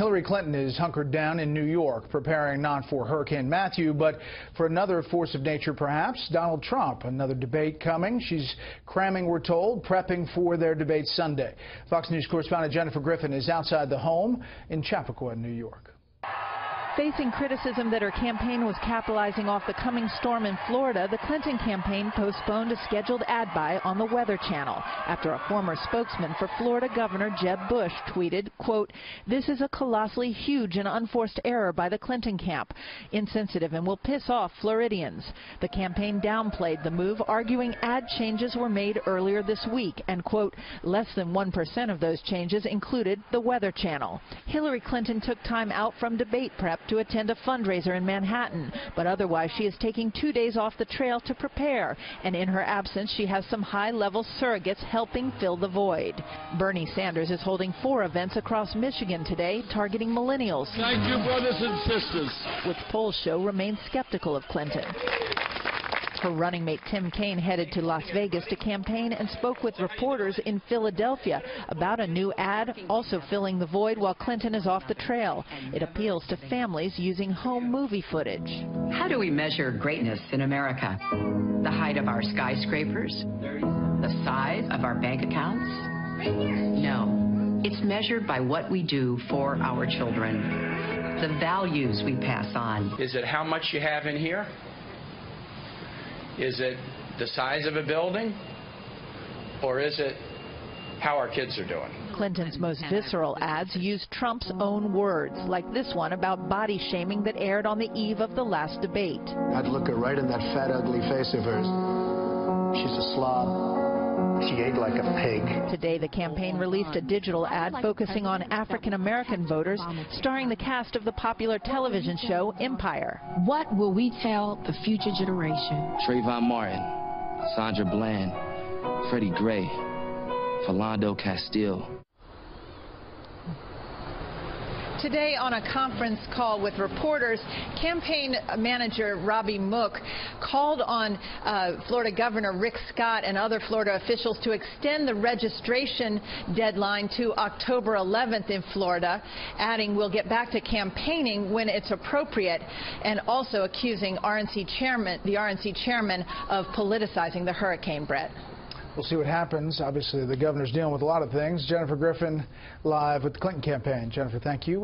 Hillary Clinton is hunkered down in New York, preparing not for Hurricane Matthew, but for another force of nature, perhaps, Donald Trump. Another debate coming. She's cramming, we're told, prepping for their debate Sunday. Fox News correspondent Jennifer Griffin is outside the home in Chappaqua, New York. Facing criticism that her campaign was capitalizing off the coming storm in Florida, the Clinton campaign postponed a scheduled ad buy on the Weather Channel after a former spokesman for Florida Governor Jeb Bush tweeted, quote, this is a colossally huge and unforced error by the Clinton camp, insensitive and will piss off Floridians. The campaign downplayed the move, arguing ad changes were made earlier this week and, quote, less than 1% of those changes included the Weather Channel. Hillary Clinton took time out from debate prep to attend a fundraiser in Manhattan, but otherwise she is taking two days off the trail to prepare, and in her absence she has some high-level surrogates helping fill the void. Bernie Sanders is holding four events across Michigan today targeting millennials. Thank you, brothers and sisters. Which polls show remain skeptical of Clinton. Her running mate Tim Kaine headed to Las Vegas to campaign and spoke with reporters in Philadelphia about a new ad also filling the void while Clinton is off the trail. It appeals to families using home movie footage. How do we measure greatness in America? The height of our skyscrapers? The size of our bank accounts? No. It's measured by what we do for our children. The values we pass on. Is it how much you have in here? Is it the size of a building? Or is it how our kids are doing? Clinton's most visceral ads used Trump's own words, like this one about body shaming that aired on the eve of the last debate. I'd look her right in that fat, ugly face of hers. She's a slob. She ate like a pig. Today, the campaign released a digital ad focusing on African American voters, starring the cast of the popular television show Empire. What will we tell the future generation? Trayvon Martin, Sandra Bland, Freddie Gray, Philando Castile. Today on a conference call with reporters, campaign manager Robbie Mook called on uh, Florida Governor Rick Scott and other Florida officials to extend the registration deadline to October 11th in Florida, adding we'll get back to campaigning when it's appropriate, and also accusing RNC chairman, the RNC chairman of politicizing the hurricane, Bret. We'll see what happens. Obviously, the governor's dealing with a lot of things. Jennifer Griffin live with the Clinton campaign. Jennifer, thank you.